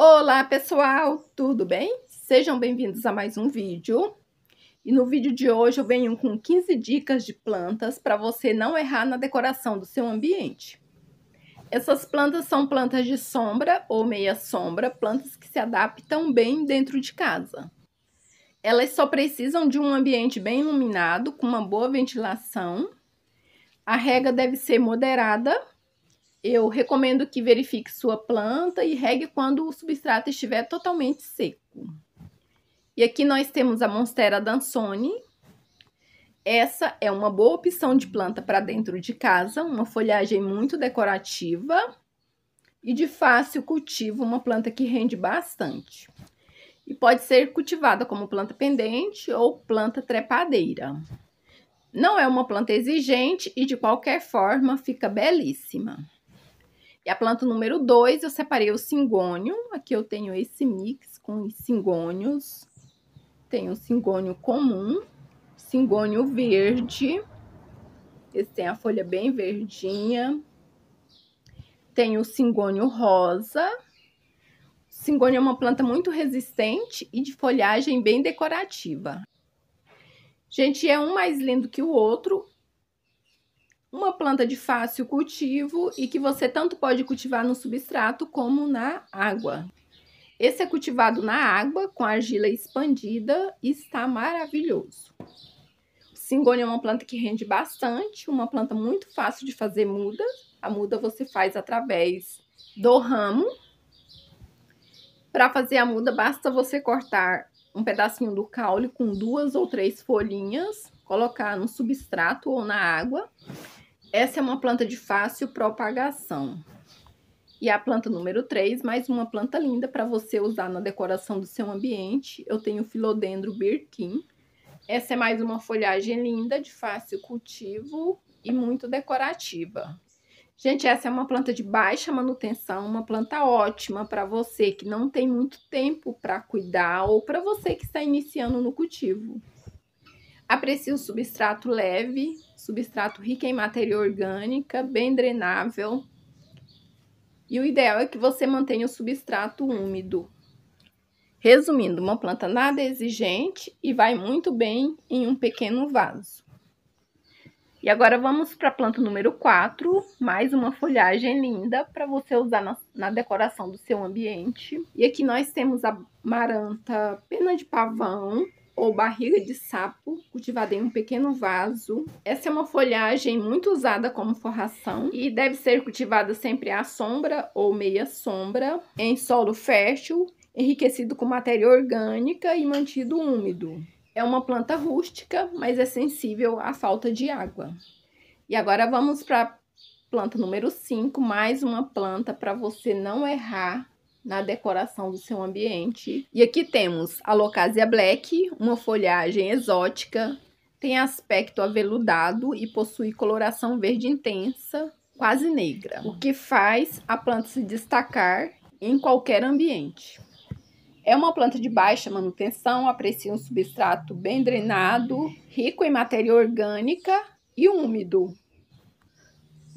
Olá pessoal, tudo bem? Sejam bem-vindos a mais um vídeo. E no vídeo de hoje eu venho com 15 dicas de plantas para você não errar na decoração do seu ambiente. Essas plantas são plantas de sombra ou meia sombra, plantas que se adaptam bem dentro de casa. Elas só precisam de um ambiente bem iluminado, com uma boa ventilação. A rega deve ser moderada eu recomendo que verifique sua planta e regue quando o substrato estiver totalmente seco. E aqui nós temos a Monstera Dansone. Essa é uma boa opção de planta para dentro de casa, uma folhagem muito decorativa e de fácil cultivo, uma planta que rende bastante. E pode ser cultivada como planta pendente ou planta trepadeira. Não é uma planta exigente e de qualquer forma fica belíssima. E a planta número 2, eu separei o cingônio. Aqui eu tenho esse mix com cingônios. Tem o cingônio comum, cingônio verde. Esse tem a folha bem verdinha. Tem o cingônio rosa. Cingônio é uma planta muito resistente e de folhagem bem decorativa. Gente, é um mais lindo que o outro uma planta de fácil cultivo e que você tanto pode cultivar no substrato como na água. Esse é cultivado na água, com argila expandida, e está maravilhoso. O cingônia é uma planta que rende bastante, uma planta muito fácil de fazer muda. A muda você faz através do ramo. Para fazer a muda, basta você cortar um pedacinho do caule com duas ou três folhinhas, colocar no substrato ou na água essa é uma planta de fácil propagação. E a planta número 3, mais uma planta linda para você usar na decoração do seu ambiente. Eu tenho o Filodendro Birkin. Essa é mais uma folhagem linda, de fácil cultivo e muito decorativa. Gente, essa é uma planta de baixa manutenção, uma planta ótima para você que não tem muito tempo para cuidar ou para você que está iniciando no cultivo. Aprecie o substrato leve, substrato rico em matéria orgânica, bem drenável. E o ideal é que você mantenha o substrato úmido. Resumindo, uma planta nada exigente e vai muito bem em um pequeno vaso. E agora vamos para a planta número 4, mais uma folhagem linda para você usar na, na, decoração do seu ambiente. E aqui nós temos a maranta pena de pavão, ou barriga de sapo, cultivada em um pequeno vaso. Essa é uma folhagem muito usada como forração e deve ser cultivada sempre à sombra ou meia sombra, em solo fértil, enriquecido com matéria orgânica e mantido úmido. É uma planta rústica, mas é sensível à falta de água. E agora vamos para a planta número 5, mais uma planta para você não errar na decoração do seu ambiente. E aqui temos a Locasia Black, uma folhagem exótica, tem aspecto aveludado e possui coloração verde intensa, quase negra, o que faz a planta se destacar em qualquer ambiente. É uma planta de baixa manutenção, aprecia um substrato bem drenado, rico em matéria orgânica e úmido,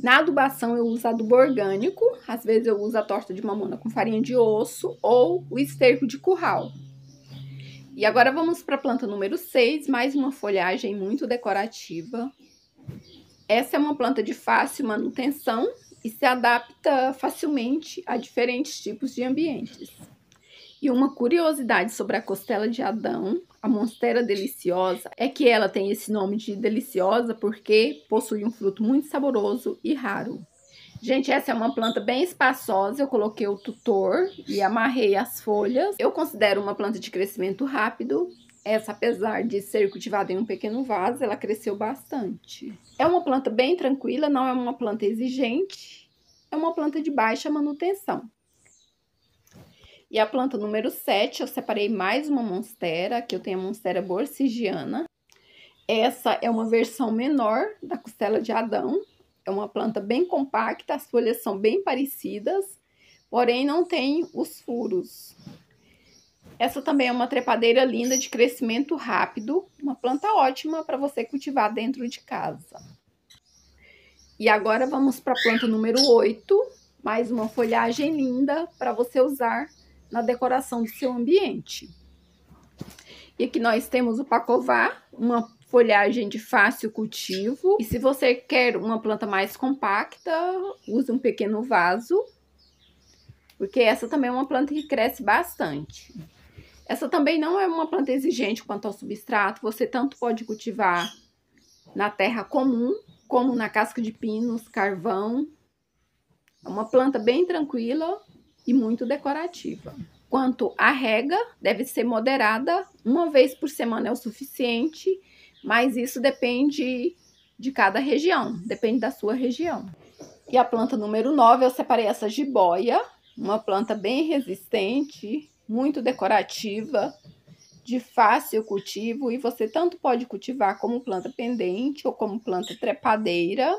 na adubação eu uso adubo orgânico, às vezes eu uso a torta de mamona com farinha de osso ou o esterco de curral. E agora vamos para a planta número 6, mais uma folhagem muito decorativa. Essa é uma planta de fácil manutenção e se adapta facilmente a diferentes tipos de ambientes. E uma curiosidade sobre a costela de Adão, a monstera deliciosa, é que ela tem esse nome de deliciosa porque possui um fruto muito saboroso e raro. Gente, essa é uma planta bem espaçosa, eu coloquei o tutor e amarrei as folhas. Eu considero uma planta de crescimento rápido. Essa, apesar de ser cultivada em um pequeno vaso, ela cresceu bastante. É uma planta bem tranquila, não é uma planta exigente, é uma planta de baixa manutenção. E a planta número 7, eu separei mais uma monstera, que eu tenho a monstera borsigiana. Essa é uma versão menor da costela de Adão. É uma planta bem compacta, as folhas são bem parecidas, porém não tem os furos. Essa também é uma trepadeira linda de crescimento rápido, uma planta ótima para você cultivar dentro de casa. E agora vamos para a planta número 8, mais uma folhagem linda para você usar na decoração do seu ambiente. E aqui nós temos o pacová, uma folhagem de fácil cultivo. E se você quer uma planta mais compacta, use um pequeno vaso, porque essa também é uma planta que cresce bastante. Essa também não é uma planta exigente quanto ao substrato, você tanto pode cultivar na terra comum, como na casca de pinos, carvão. É uma planta bem tranquila e muito decorativa. Quanto à rega, deve ser moderada, uma vez por semana é o suficiente, mas isso depende de cada região, depende da sua região. E a planta número 9, eu separei essa jiboia, uma planta bem resistente, muito decorativa, de fácil cultivo, e você tanto pode cultivar como planta pendente ou como planta trepadeira,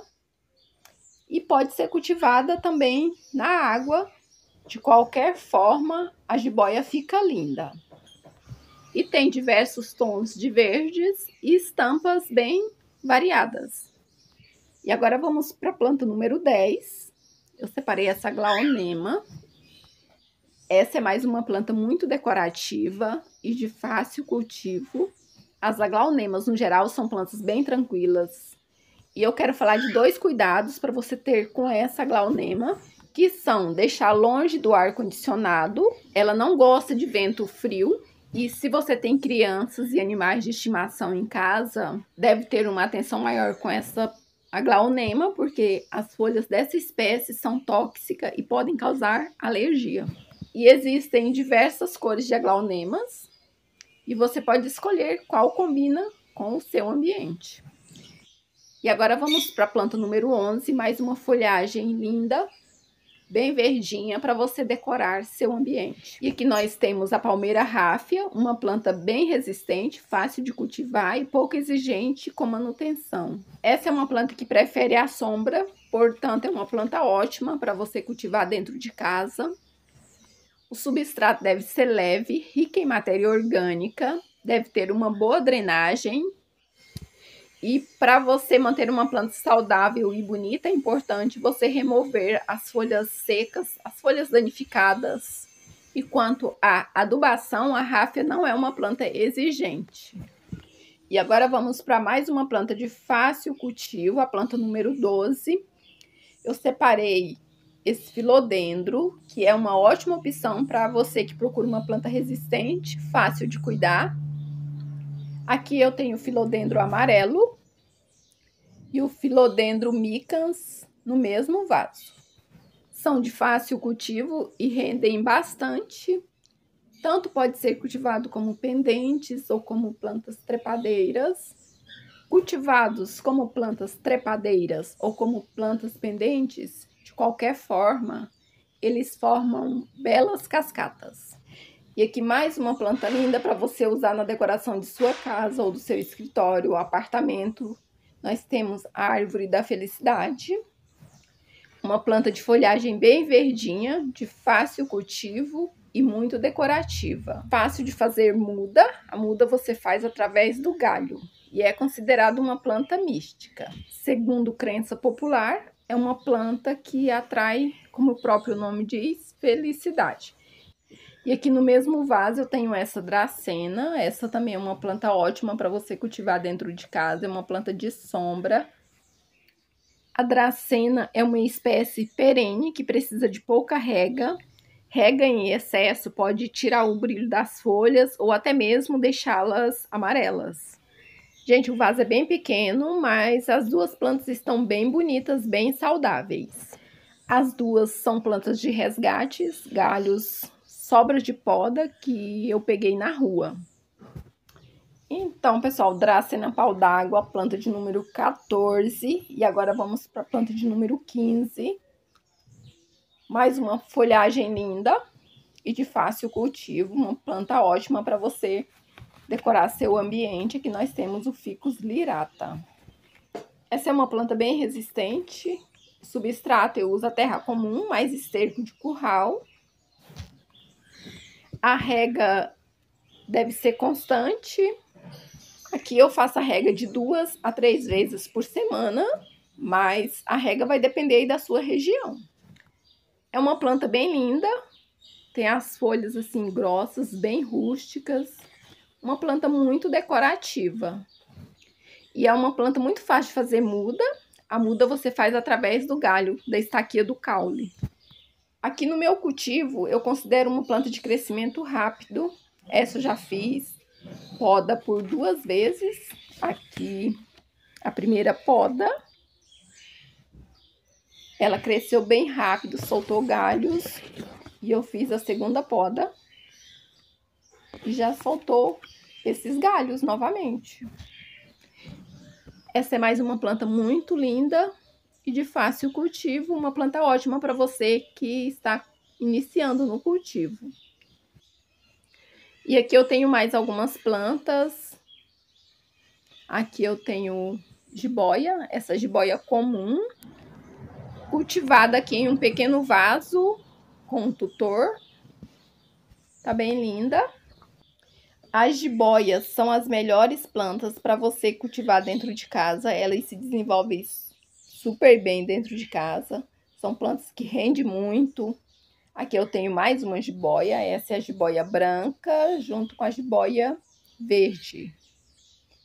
e pode ser cultivada também na água. De qualquer forma, a jiboia fica linda e tem diversos tons de verdes e estampas bem variadas. E agora vamos para a planta número 10. Eu separei essa glaonema. Essa é mais uma planta muito decorativa e de fácil cultivo. As aglaunemas, no geral, são plantas bem tranquilas. E eu quero falar de dois cuidados para você ter com essa glaonema, que são deixar longe do ar condicionado. Ela não gosta de vento frio, e se você tem crianças e animais de estimação em casa, deve ter uma atenção maior com essa aglaonema, porque as folhas dessa espécie são tóxicas e podem causar alergia. E existem diversas cores de aglaunemas, e você pode escolher qual combina com o seu ambiente. E agora vamos para a planta número 11, mais uma folhagem linda, bem verdinha para você decorar seu ambiente. E aqui nós temos a palmeira ráfia, uma planta bem resistente, fácil de cultivar e pouco exigente com manutenção. Essa é uma planta que prefere a sombra, portanto é uma planta ótima para você cultivar dentro de casa. O substrato deve ser leve, rico em matéria orgânica, deve ter uma boa drenagem e para você manter uma planta saudável e bonita, é importante você remover as folhas secas, as folhas danificadas. E quanto à adubação, a ráfia não é uma planta exigente. E agora vamos para mais uma planta de fácil cultivo, a planta número 12. Eu separei esse filodendro, que é uma ótima opção para você que procura uma planta resistente, fácil de cuidar Aqui eu tenho o filodendro amarelo e o filodendro micans no mesmo vaso. São de fácil cultivo e rendem bastante. Tanto pode ser cultivado como pendentes ou como plantas trepadeiras. Cultivados como plantas trepadeiras ou como plantas pendentes, de qualquer forma, eles formam belas cascatas. E aqui mais uma planta linda para você usar na decoração de sua casa ou do seu escritório ou apartamento. Nós temos a árvore da felicidade, uma planta de folhagem bem verdinha, de fácil cultivo e muito decorativa. Fácil de fazer muda, a muda você faz através do galho e é considerada uma planta mística. Segundo crença popular, é uma planta que atrai, como o próprio nome diz, felicidade. E aqui no mesmo vaso eu tenho essa dracena. Essa também é uma planta ótima para você cultivar dentro de casa. É uma planta de sombra. A dracena é uma espécie perene que precisa de pouca rega. Rega em excesso pode tirar o brilho das folhas ou até mesmo deixá-las amarelas. Gente, o vaso é bem pequeno, mas as duas plantas estão bem bonitas, bem saudáveis. As duas são plantas de resgates, galhos sobras de poda que eu peguei na rua. Então, pessoal, Dracena pau d'água, planta de número 14. E agora vamos para a planta de número 15. Mais uma folhagem linda e de fácil cultivo. Uma planta ótima para você decorar seu ambiente. Aqui nós temos o Ficus lirata. Essa é uma planta bem resistente. Substrato eu uso a terra comum, mais esterco de curral. A rega deve ser constante. Aqui eu faço a rega de duas a três vezes por semana, mas a rega vai depender aí da sua região. É uma planta bem linda, Tem as folhas assim grossas, bem rústicas. Uma planta muito decorativa. E é uma planta muito fácil de fazer muda. A muda você faz através do galho, da estaquia do caule. Aqui no meu cultivo, eu considero uma planta de crescimento rápido. Essa eu já fiz poda por duas vezes. Aqui, a primeira poda. Ela cresceu bem rápido, soltou galhos. E eu fiz a segunda poda. E já soltou esses galhos novamente. Essa é mais uma planta muito linda e de fácil cultivo, uma planta ótima para você que está iniciando no cultivo. E aqui eu tenho mais algumas plantas. Aqui eu tenho jiboia, essa jiboia comum, cultivada aqui em um pequeno vaso com tutor. Tá bem linda. As jiboias são as melhores plantas para você cultivar dentro de casa. Elas se desenvolvem super bem dentro de casa. São plantas que rendem muito. Aqui eu tenho mais uma jiboia. Essa é a jiboia branca junto com a jiboia verde.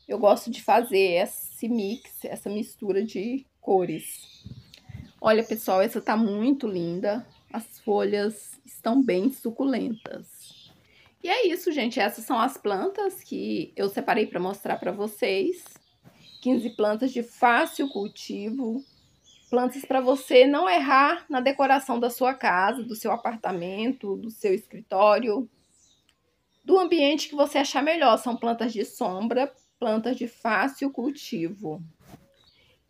Eu gosto de fazer esse mix, essa mistura de cores. Olha, pessoal, essa tá muito linda. As folhas estão bem suculentas. E é isso, gente. Essas são as plantas que eu separei para mostrar para vocês. 15 plantas de fácil cultivo. Plantas para você não errar na decoração da sua casa, do seu apartamento, do seu escritório, do ambiente que você achar melhor. São plantas de sombra, plantas de fácil cultivo.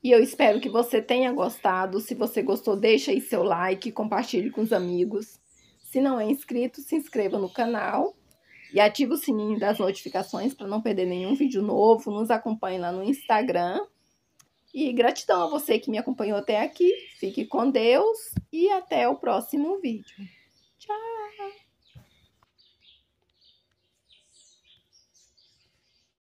E eu espero que você tenha gostado. Se você gostou, deixa aí seu like, compartilhe com os amigos. Se não é inscrito, se inscreva no canal e ative o sininho das notificações para não perder nenhum vídeo novo. Nos acompanhe lá no Instagram. E gratidão a você que me acompanhou até aqui. Fique com Deus e até o próximo vídeo. Tchau!